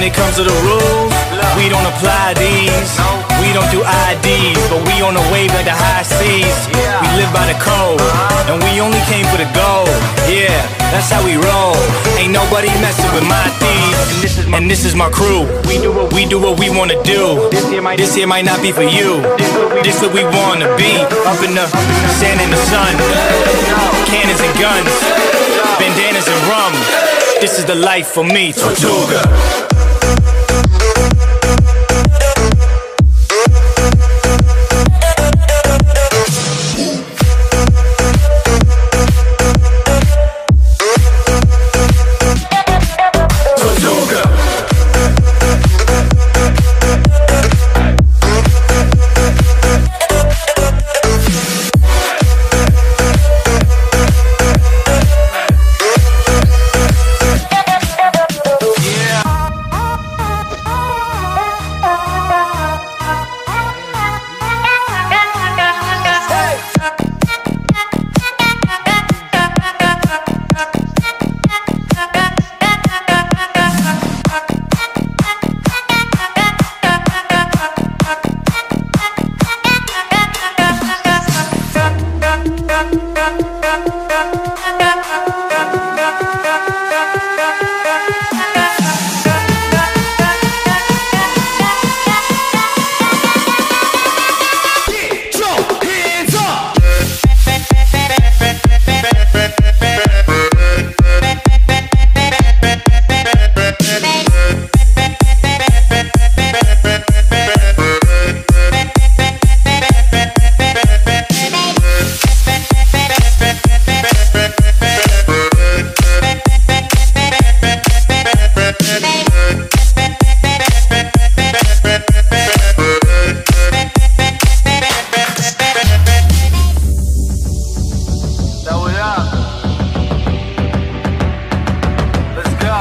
When it comes to the rules, we don't apply these. We don't do IDs, but we on the wave like the high seas. We live by the code, and we only came for the gold. Yeah, that's how we roll. Ain't nobody messing with my thieves. And this is my crew. We do what we, wanna do. This here might not be for you. This what we wanna be. Up in the sand in the sun. Cannons and guns. Bandanas and rum. This is the life for me. Tortuga.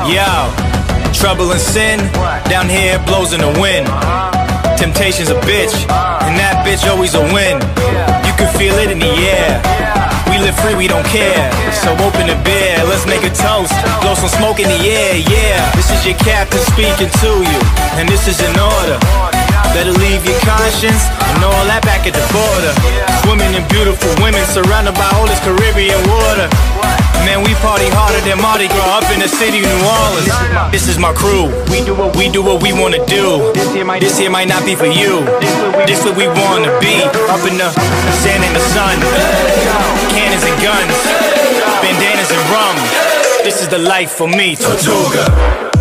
Yo, trouble and sin, down here it blows in the wind. Temptation's a bitch, and that bitch always a win. You can feel it in the air. We live free, we don't care. So open the beer, let's make a toast. Blow some smoke in the air, yeah. This is your captain speaking to you, and this is an order. Better leave your conscience and all that back at the border. Swimming in beautiful women surrounded by all this Caribbean water. Man, we party harder than Mardi Gras up in the city of New Orleans. This is my crew. We do what we do what we wanna do. This here might not be for you. This is what we wanna be. Up in the sand in the sun. Cannons and guns. Bandanas and rum. This is the life for me, Tortuga.